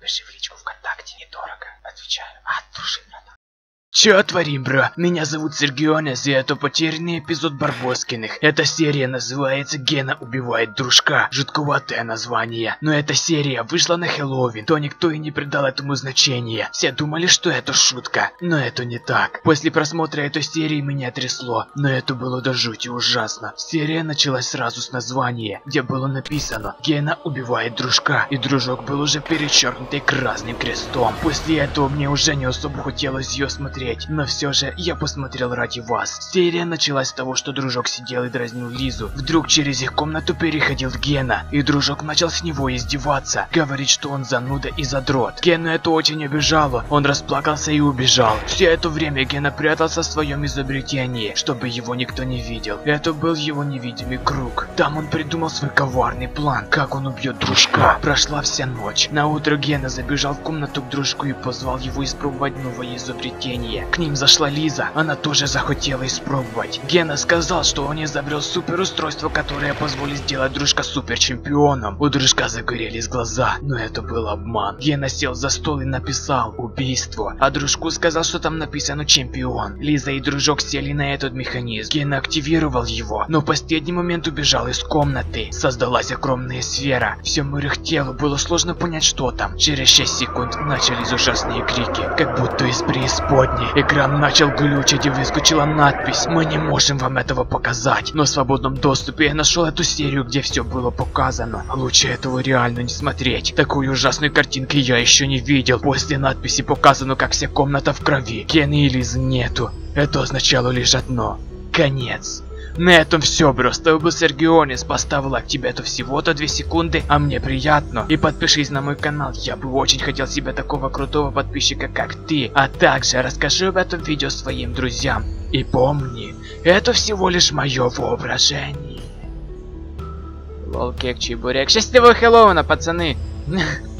Пиши в личку ВКонтакте, недорого. Отвечаю. От души, братан. Чё творим, бро? Меня зовут Сергионес, и это потерянный эпизод Барбоскиных. Эта серия называется «Гена убивает дружка». Жутковатое название. Но эта серия вышла на Хэллоуин, то никто и не придал этому значения. Все думали, что это шутка. Но это не так. После просмотра этой серии меня трясло. Но это было до жути ужасно. Серия началась сразу с названия, где было написано «Гена убивает дружка». И дружок был уже перечеркнутый красным крестом. После этого мне уже не особо хотелось ее смотреть смотреть, но все же я посмотрел ради вас. Серия началась с того, что дружок сидел и дразнил Лизу. Вдруг через их комнату переходил Гена, и дружок начал с него издеваться, говорить, что он зануда и задрот. Гену это очень обижало, он расплакался и убежал. Все это время Гена прятался в своем изобретении, чтобы его никто не видел. Это был его невидимый круг. Там он придумал свой коварный план, как он убьет дружка. Прошла вся ночь. На утро Гена забежал в комнату к дружку и позвал его испробовать новое изобретение магия. К ним зашла Лиза, она тоже захотела испробовать. Гена сказал, что он изобрел суперустройство, которое позволит сделать дружка суперчемпионом. У дружка загорелись глаза, но это был обман. Гена сел за стол и написал «Убийство», а дружку сказал, что там написано «Чемпион». Лиза и дружок сели на этот механизм. Гена активировал его, но в последний момент убежал из комнаты. Создалась огромная сфера. Всему их телу было сложно понять, что там. Через 6 секунд начались ужасные крики, как будто из преисподней. Экран начал глючить и выскочила надпись «Мы не можем вам этого показать». Но в свободном доступе я нашел эту серию, где все было показано. Лучше этого реально не смотреть. Такой ужасной картинки я еще не видел. После надписи показано, как вся комната в крови. Кенни и Лизы нету. Это означало лишь одно. Конец. На этом все, бро. С тобой был Сергионис. Поставил лайк тебе это всего-то 2 секунды, а мне приятно. И подпишись на мой канал. Я бы очень хотел себе такого крутого подписчика, как ты. А также расскажи об этом видео своим друзьям. И помни, это всего лишь мое воображение. Лол, кек, чебурек. Счастливого Хэллоуина, пацаны!